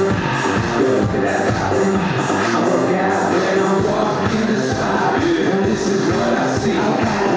I work out when I walk in the spot. This is what I see.